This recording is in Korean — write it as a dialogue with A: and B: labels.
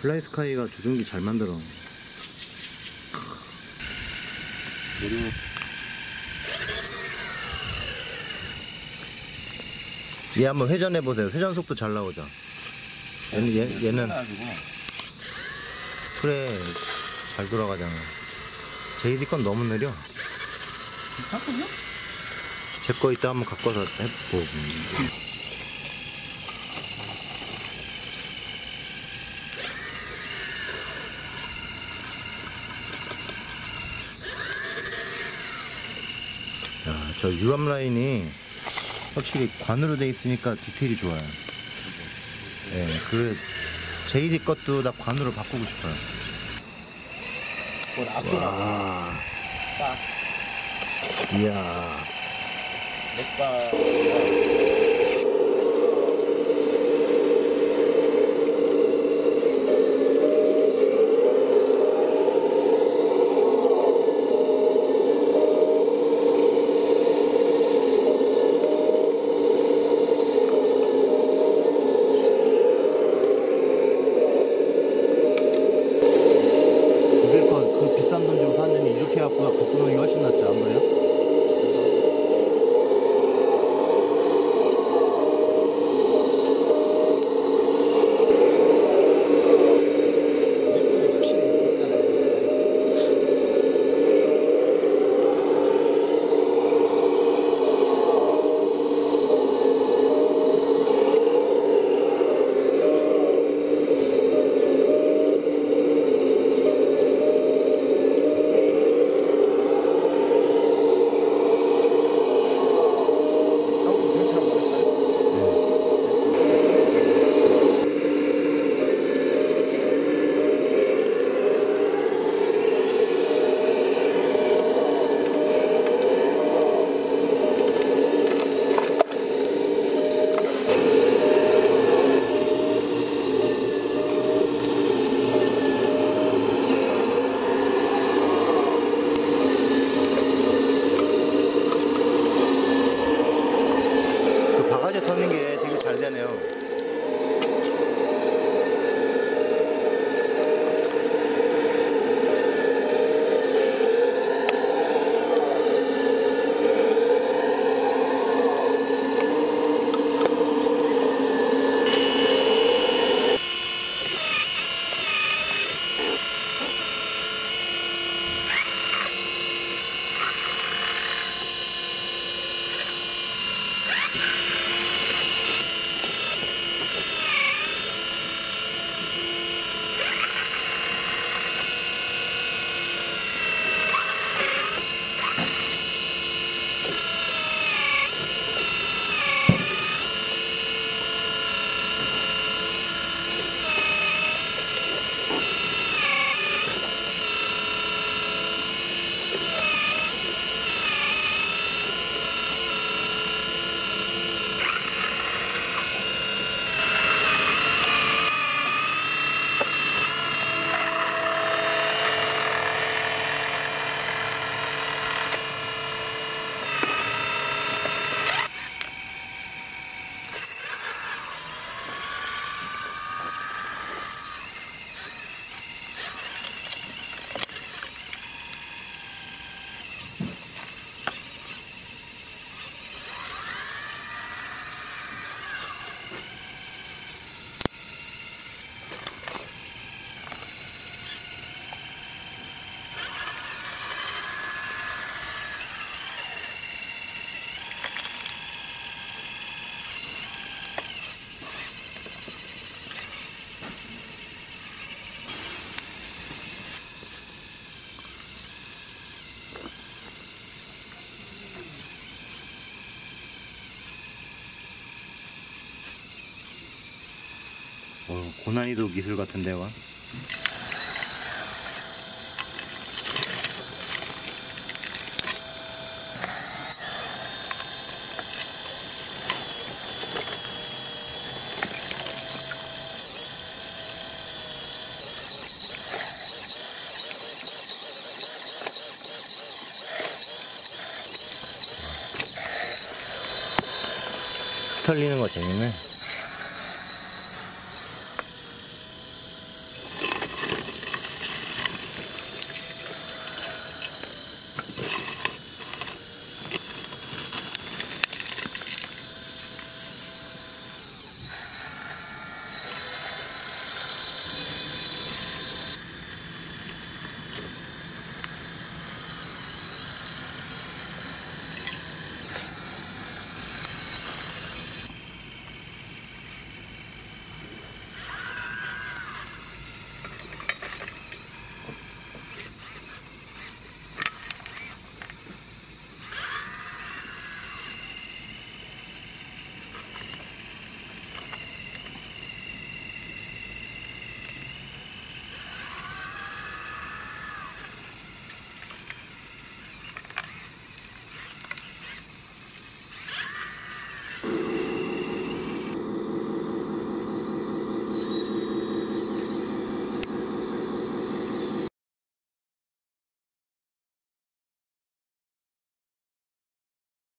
A: 플라이스카이가 조종기 잘 만들어. 얘 한번 회전해 보세요. 회전 속도 잘 나오죠. 얘는 얘, 얘는 그래 잘 돌아가잖아. JD 건 너무 느려.
B: 잠깐요?
A: 제 거 이따 한번 갖고 와서 해보고. 야, 저 유압 라인이 확실히 관으로 돼 있으니까 디테일이 좋아요. 예, 그 JD 것도 나 관으로 바꾸고 싶어요.
B: 뭐.
A: 와,
B: 딱
A: 이야.
B: 내가
A: 그럴 거그 비싼 돈 주고 샀느니 이렇게 갖고 갖고 노 어, 고난이도 기술 같은데 와. 털리는 거 재밌네.